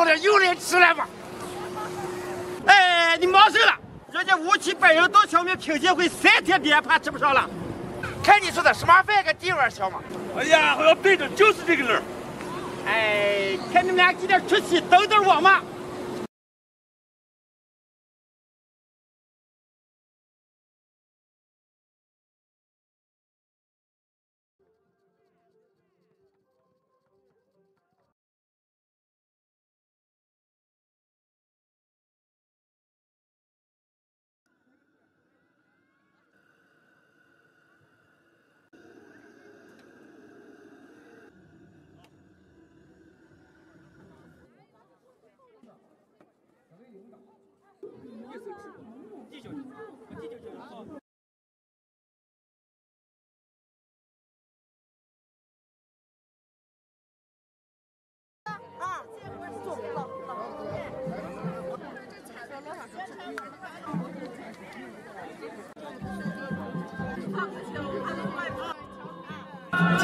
弄点有人吃了吧？哎，你忙事了？人家五七百人到小面拼结会三天边怕吃不上了。看你说的什么饭个地方小嘛？哎呀，我要对着就是这个人。哎，看你们俩今天出息，等等我嘛。结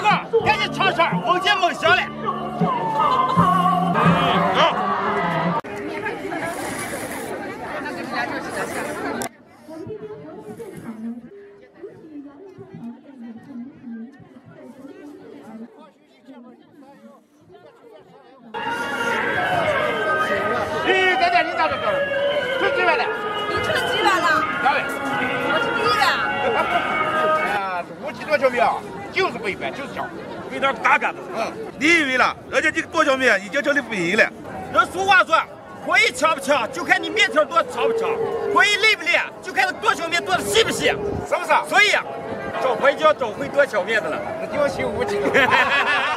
果赶紧唱唱，梦见梦想了。咦，在这你咋着着了？存几万了？你存几万了？咋的？我是你的。哎呀，这五七多小米啊，就是不一般，就是香。味道嘎嘎的。嗯，你以为了，人家这个剁小面已经成了肥了。人俗话说，可以抢不抢，就看你面条多长不长；可以累不累，就看那剁小面剁的细不细，是不是？所以啊，找回就要找会剁小面的了。那就行武器。哎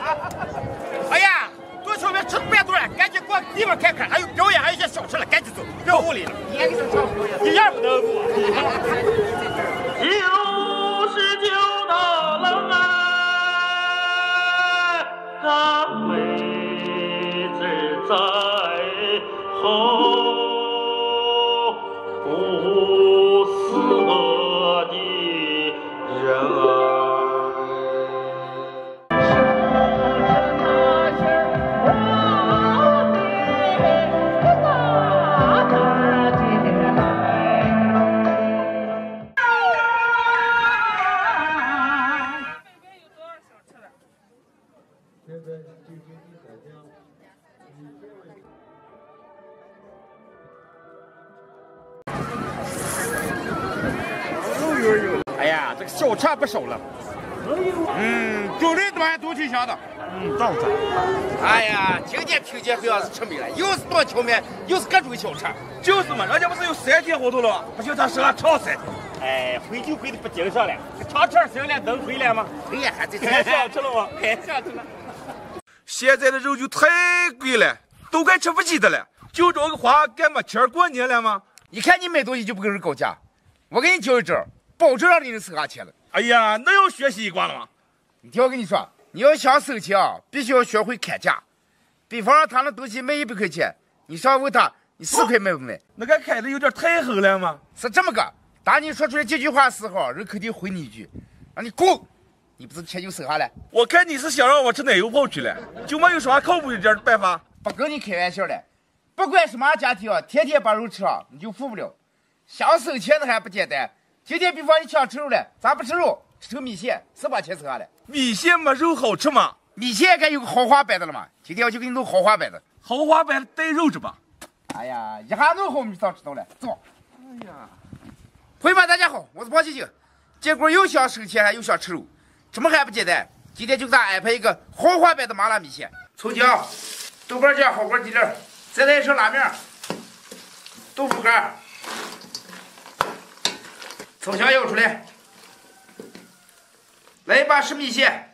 紧过地方看看，还有表演，还有一些小吃了，赶紧走，别屋里了，你也给他唱表演。一样不能过。又是九道冷啊，他位置在后，哎呀，这个小车不少了。嗯，种类多还都挺香的。嗯。哎呀，今天评鉴会要是吃没了，又是剁荞面，又是各种小吃。就是嘛，人家不是有三天活动了，不行，他适合炒菜。哎，回就回的不精神了，长吃行了，能回来吗？回呀，还真太想吃了吗？太想吃了。现在的肉就太贵了，都快吃不起的了。就这个花干嘛钱过年了吗？你看你买东西就不跟人高价，我给你教一招，保证让你能省下钱了。哎呀，那要学习一卦了吗？你听我跟你说，你要想省钱啊，必须要学会砍价。比方说他那东西卖一百块钱，你上问他，你四块卖不卖？那个砍的有点太狠了吗？是这么个，当你说出来这句话的时候，人肯定回你一句，让你滚，你不是钱就省下来？我看你是想让我吃奶油泡去了，就没有啥靠谱一点的办法？不跟你开玩笑了，不管什么家庭啊，天天把肉吃啊，你就富不了。想省钱的还不简单，今天比方你想吃肉了，咱不吃肉，吃个米线，是把钱省下来。米线没肉好吃吗？米线该有个豪华版的了嘛？今天我就给你弄豪华版的。豪华版带肉是吧？哎呀，一下弄好米饭知道了，走。哎呀，朋友们，大家好，我是王晶晶。结果又想省钱，还又想吃肉，什么还不简单？今天就给大家安排一个豪华版的麻辣米线：葱姜、豆瓣酱、火锅底料，再来一勺拉面、豆腐干、葱香舀出来，来一把湿米线，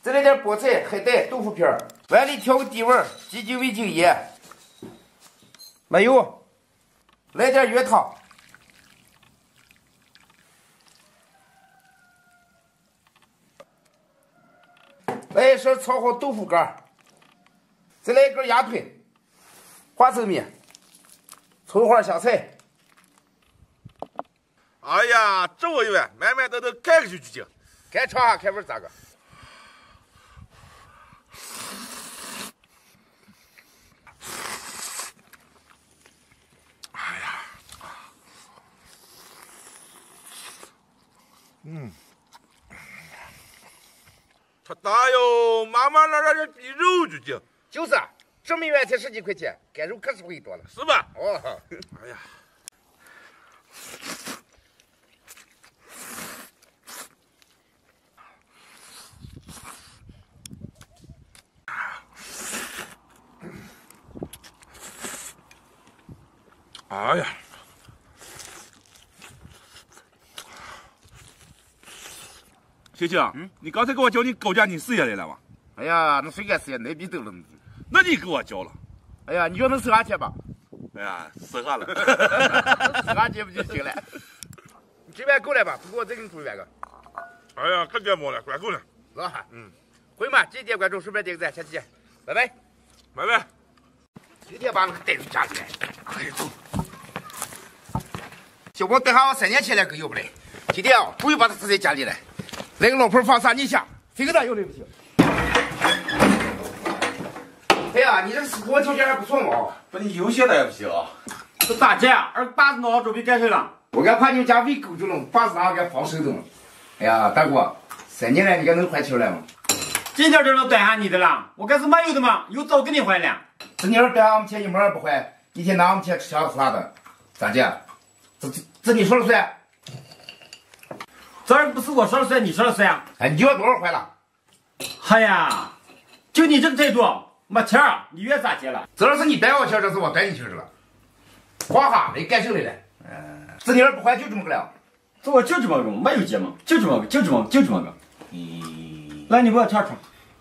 再来点菠菜、海带、豆腐片儿，碗里调个底味儿，鸡精、味精、盐，没有。来点原汤，来一勺炒好豆腐干再来一根鸭腿花生米葱花香菜。哎呀这么一碗满满当登干就几净该尝尝看味咋个？哎呀。嗯。大哟，慢慢来，让点比肉就劲，就是啊，这么远才十几块钱，干肉可是会多了。是吧？哦，哎呀，哎呀，谢谢啊，你刚才给我叫你高价，你试下来了吗？哎呀，那谁敢试呀？那逼都了。那你给我叫了？哎呀，你说能吃下去吧？哎呀，试下了。吃下去不就行了？你这边够了吧？不够我再给你煮一百个。哎呀，可感冒了，管够了。老汉？嗯。会嘛，记得关注，顺便点个赞，下期见，拜拜。拜拜。今天把那个带回家里来，快走。小宝等下我三年前来个要不来，今天啊，终于把他支在家里来。那个老婆放三你想，非给他要来不行。哎呀，你这个生活条件还不错嘛。不，你有些的也不行。这大姐，儿把子弄准备干什了？我敢怕你们家喂狗就了，把子拿给放手中了。哎呀，大哥，三年了，你该能还钱了吗？今天这能端下你的了，我可是没有的嘛，有早给你还了。这你要端俺们钱一毛也不还，一天拿我们钱吃香喝辣的，咋的？这这这你说了算？这儿不是我说了算，你说了算啊？哎，你要多少还了？哎呀，就你这个态度，没钱儿，你愿咋结了？这要是你带我钱，这是我带你去了。花哈，你干什来了？嗯，这你要不还就这么个了。这我就这么个，没有节目，就这么个，就这么个，就这么个。咦，来，你给我尝尝。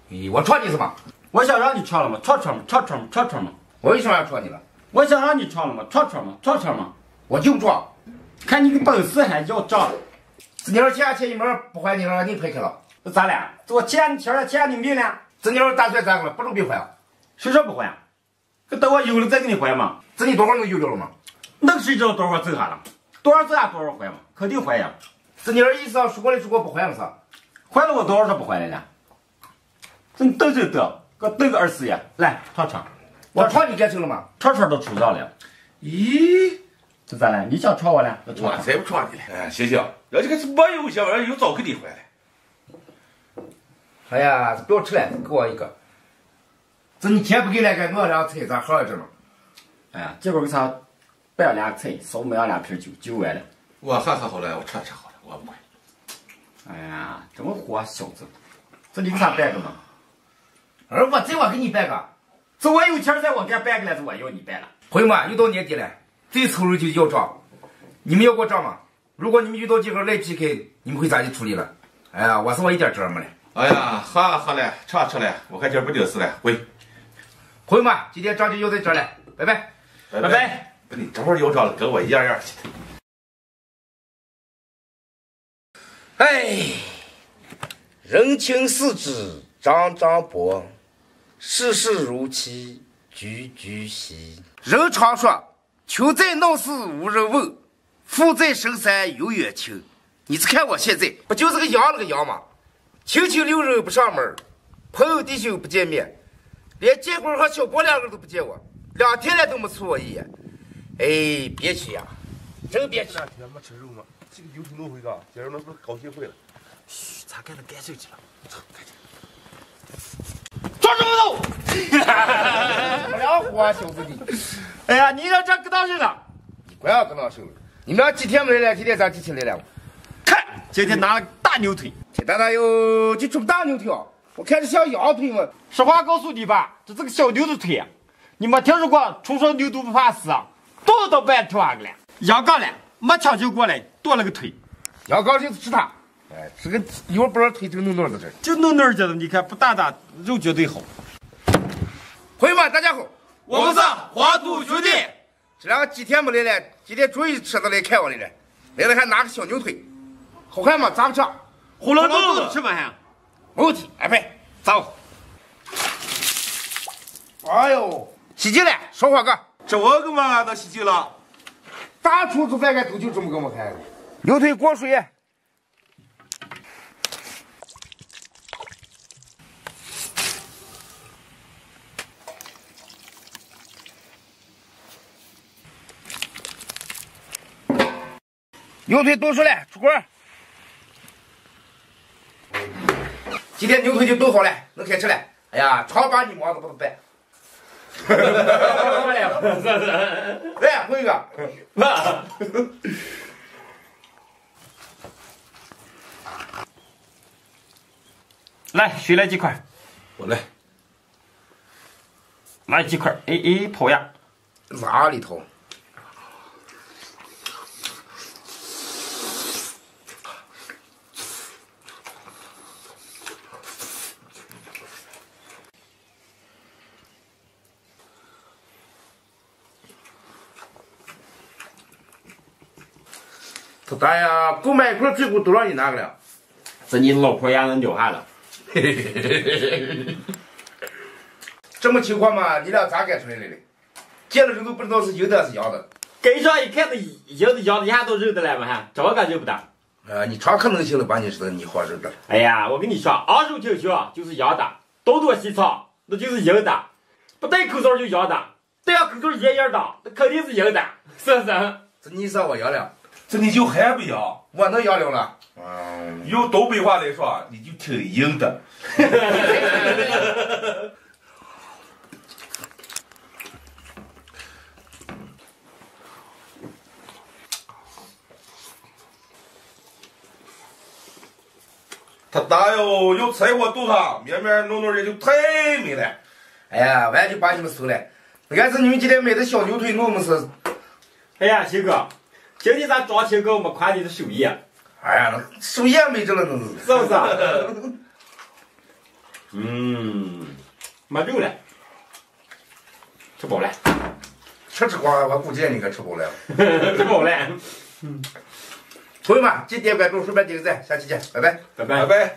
咦，我戳你什么？我想让你尝了嘛，尝尝嘛，尝尝嘛，尝尝嘛。我为什么要戳你了？我想让你尝了嘛，尝尝嘛，尝尝嘛。我就不戳。看你个本事还要账。这你要欠钱一毛不还你了，你赔去了。那咋了？这我欠你钱了，欠你命了。这你要打算咋个了？不准备还。谁说不还？可等我有了再给你还嘛。这你多少能有了了吗？那个谁知道多少挣下了？多少挣下多少还嘛？肯定还呀。这你要意思上说过来说过不还了是？还了我多少是不还来了？这你等就得，给我等个二十元，来尝尝。我戳你干成了吗？串串都出上了。咦，这咋了？你想戳我了？我我才不戳你了！哎，谢谢，人这个是没有钱，人有早给你还了。哎呀，不要吃了，给我一个。这你钱不给来，给我两菜咋喝着了？哎呀，结果给他摆了俩菜，少买了两瓶酒，酒完了。我喝喝好了，我吃吃好了，我不管。哎呀，这么活小子，这你给他办个嘛？儿我这我给你办个。这我有钱，在我给他办个了，这我要你办了。朋友们，又到年底了，最愁人就要账。你们要过账吗？如果你们遇到几个赖 PK，你们会咋地处理了？哎呀，我是我一点辙没了。哎呀，喝喝了，吃吃了，我看今儿不顶事了，回。朋友们，今天账就要在这儿了，拜拜，拜拜拜。不，你这会儿要账了，跟我一样样去的。哎，人情世知张张薄，世事如棋局局喜。人常说，穷在闹市无人问，富在深山有远亲。你只看我现在，不就是个羊了个羊吗？亲戚六人不上门，朋友弟兄不见面，连建国和小波两个都不见我，两天了都没瞅我一眼。哎，憋屈呀，真憋屈。两天没吃肉吗，这个油头弄回个，今儿那不是高兴坏了。嘘，咱干那干手去了。走，赶紧。抓住我走！两伙小子弟，哎呀，你让这搁当去了。你不要跟老手了。你们俩几天没来了？今天咱几天来了？看，今天拿了大牛腿。铁蛋蛋哟，就这么大牛腿啊！我看着像羊腿嘛。实话告诉你吧，这是个小牛的腿。你没听说过初生牛犊不怕死啊？肚子都不爱跳下去了。羊羔了，没抢救过来，剁了个腿。羊羔就是吃它。哎，这个一会儿不知道腿就弄哪儿的这儿。就弄那儿去了，你看不打打肉绝对好。朋友们，大家好，我们是黄土兄弟。这两个几天没来了，今天终于舍得来看我来了。来了还拿个小牛腿，好看吗？咋不吃？胡萝卜子吃吗还？没问题，安排。走。哎呦，洗净了，烧火哥。这我干嘛都洗净了？大厨做饭该都就这么给我看的。牛腿过水。牛腿炖出来，出锅。今天牛腿就炖好了，能开吃了。哎呀，常把你忙的不能办。来，红一个，来，谁来几块？我来，来几块？哎哎，跑呀！哪里头？他大呀，购买一块屁股都让你拿个了。这你老婆呀，能尿下了。这么情况嘛，你俩咋干出来的嘞？见了人都不知道是阴的还是阳的。跟上一看，这阴的阳的，一下都认得了嘛哈，这感觉不得。呃，你常可能性的把你知道你好人的。哎呀，我跟你说，昂首挺胸就是阳的，东躲西藏那就是阴的，不戴口罩就阳的，戴上口罩严严的，那肯定是阴的，是不是？这你说我阳了，这你就还不阳？我能阳了了。嗯，用东北话来说，你就挺硬的。他大哟，有柴火肚上，面面弄弄的就太美了。哎呀，完就把你们收了。俺是你们今天买的小牛腿，我们是。哎呀，秦哥，今天咱装修哥我们夸你的手艺，哎呀，那手艺也没着了，那是。是不是？嗯，没肉了，吃饱了，吃吃光，我估计你该吃饱了。吃饱了，嗯朋友们，记得点关注，顺便点个赞，下期见，拜拜拜。拜拜拜。